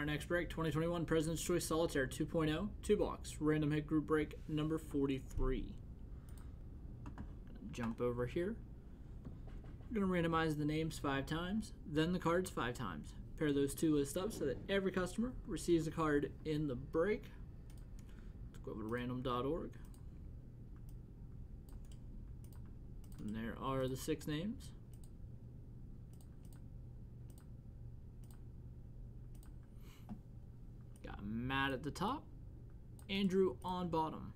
Our next break 2021 President's Choice Solitaire 2.0, two oh, box, random hit group break number 43. Jump over here. We're going to randomize the names five times, then the cards five times. Pair those two lists up so that every customer receives a card in the break. Let's go over to random.org. And there are the six names. Matt at the top, Andrew on bottom.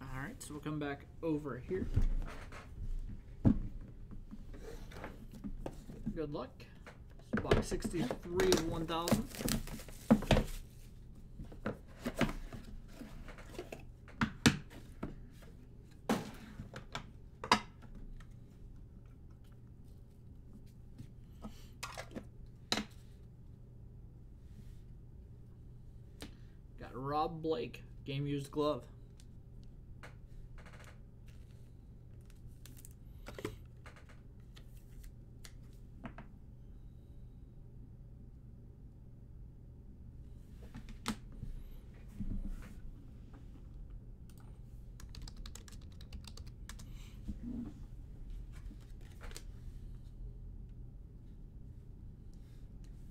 All right, so we'll come back over here. Good luck. Box 63 of 1,000. Got Rob Blake, game used glove.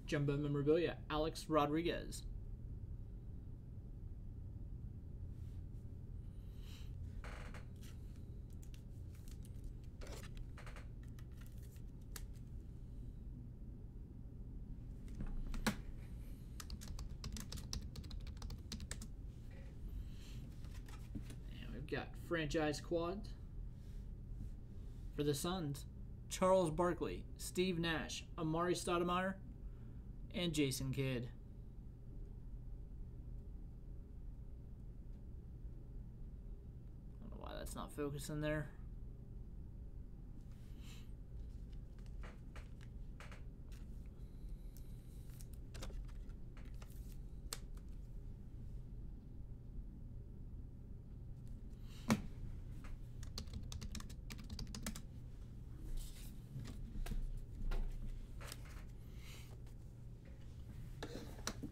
Jumbo memorabilia, Alex Rodriguez. Got franchise quads for the Suns. Charles Barkley, Steve Nash, Amar'e Stoudemire, and Jason Kidd. I don't know why that's not focusing there.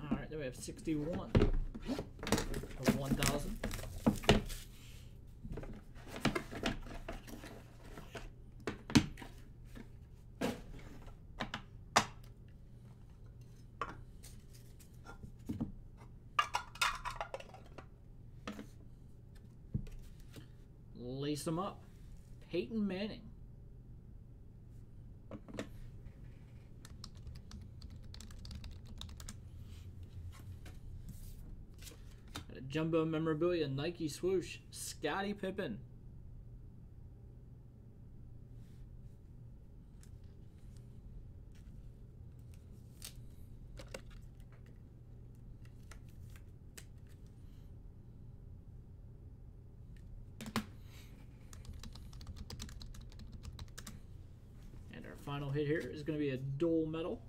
All right, then we have 61 of 1,000. Lace them up. Peyton Manning. Jumbo memorabilia Nike swoosh. Scottie Pippen. And our final hit here is going to be a dual medal.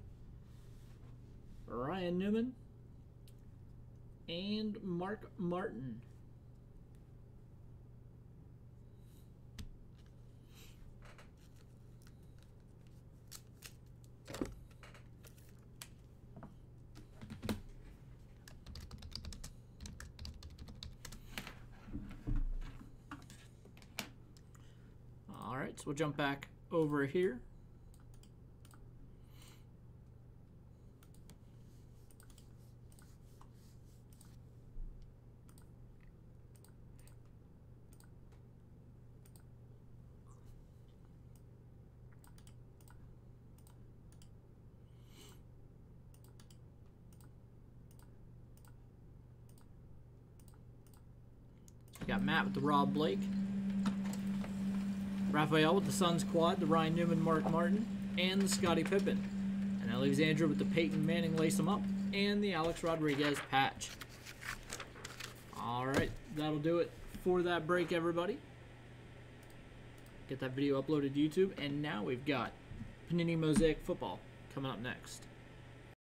Ryan Newman and Mark Martin. All right, so we'll jump back over here. Got Matt with the Rob Blake. Raphael with the Suns quad, the Ryan Newman, Mark Martin, and the Scottie Pippen. And that leaves Andrew with the Peyton Manning lace 'em up and the Alex Rodriguez patch. All right, that'll do it for that break, everybody. Get that video uploaded to YouTube, and now we've got Panini Mosaic Football coming up next.